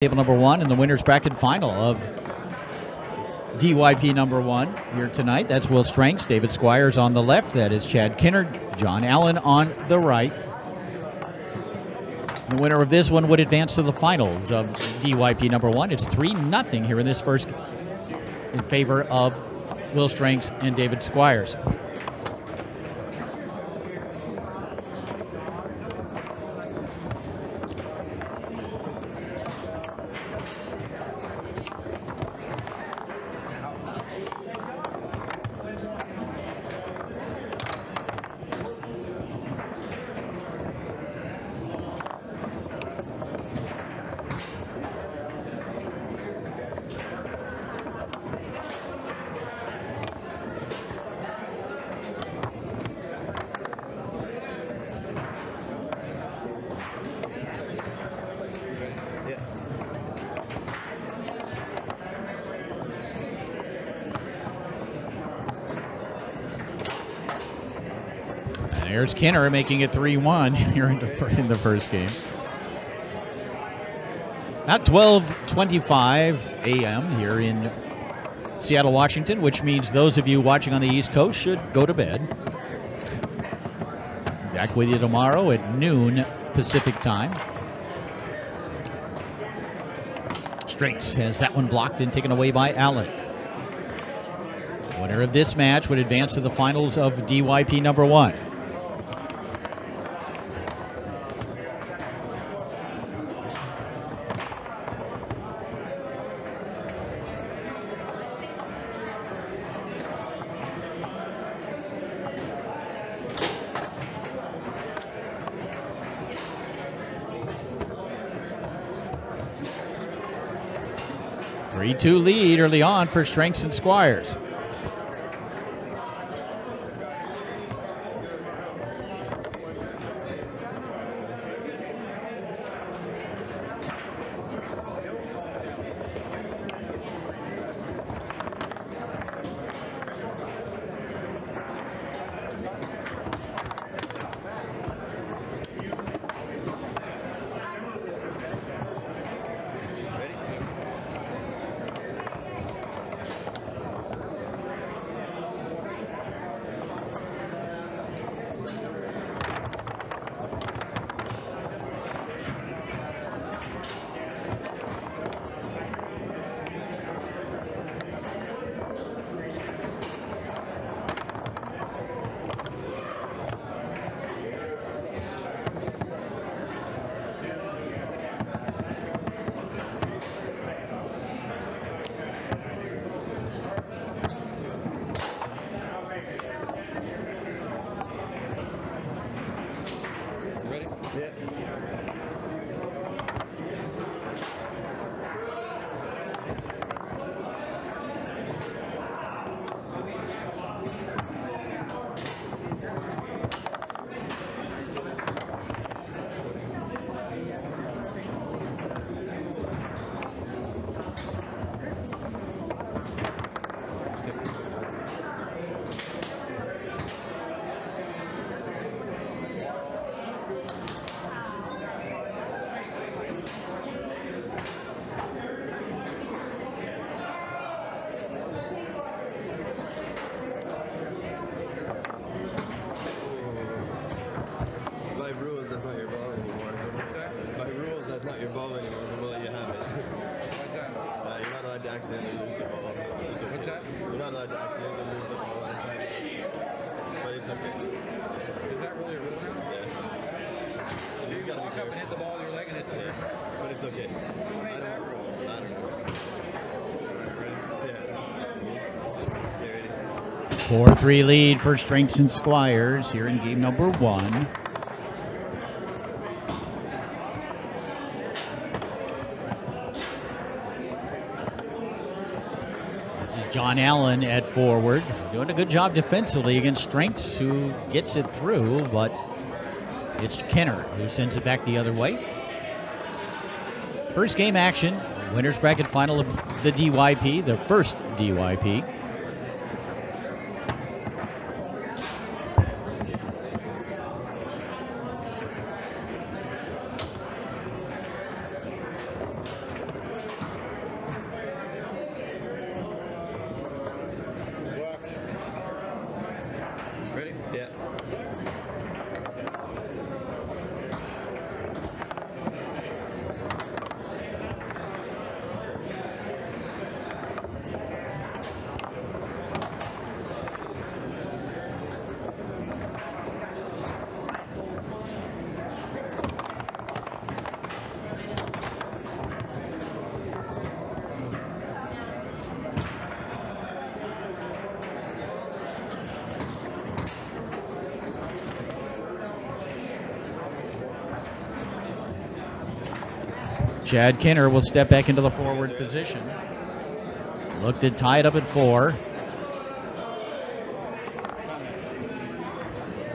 Table number one in the winners bracket final of DYP number one here tonight. That's Will Stranks, David Squires on the left. That is Chad Kinner, John Allen on the right. The winner of this one would advance to the finals of DYP number one. It's 3 nothing here in this first in favor of Will Stranks and David Squires. And there's Kinner making it 3 1 here in the, in the first game. At 12:25 a.m. here in Seattle, Washington, which means those of you watching on the East Coast should go to bed. Back with you tomorrow at noon Pacific time. Stranks has that one blocked and taken away by Allen. Winner of this match would advance to the finals of DYP number one. Three-two lead early on for Stranks and Squires. Okay. What's that? You're not allowed to accidentally lose the ball one time. But it's okay. Is that really a rule now? Yeah. You just gotta Walk be up and hit the ball with your leg and it's over. But it's okay. I that don't rule? I don't know. Yeah. Get 4 3 lead for Stranks and Squires here in game number one. This is John Allen at forward, doing a good job defensively against Stranks, who gets it through, but it's Kinner who sends it back the other way. First game action, winners bracket final of the DYP, the first DYP. Chad Kinner will step back into the forward position. Looked to tie it up at four.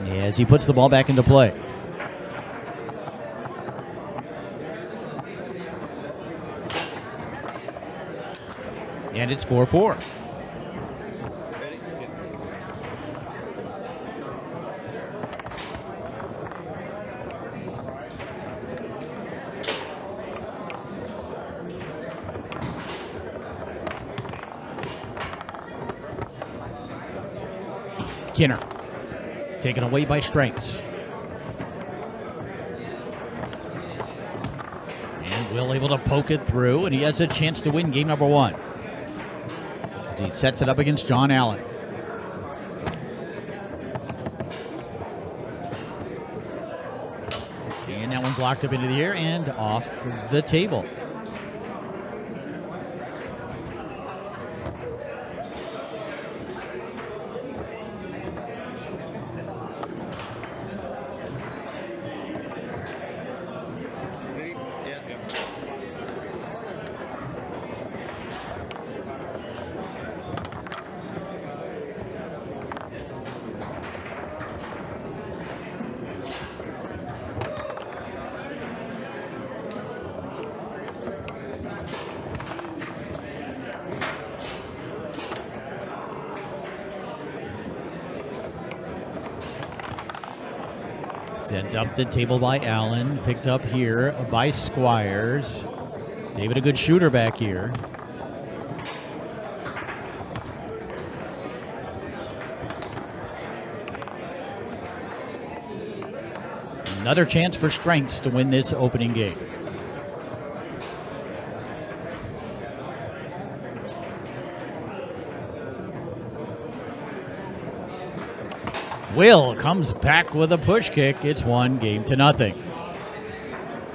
As he puts the ball back into play. And it's 4 4. Kinner. Taken away by Stranks. And Will able to poke it through, and he has a chance to win game number one. As he sets it up against John Allen. And that one blocked up into the air and off the table. Sent up the table by Allen. Picked up here by Squires. David, a good shooter back here. Another chance for Stranks to win this opening game. Will comes back with a push kick. It's one game to nothing.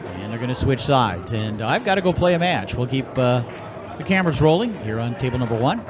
And they're going to switch sides. And I've got to go play a match. We'll keep uh, the cameras rolling here on table number one.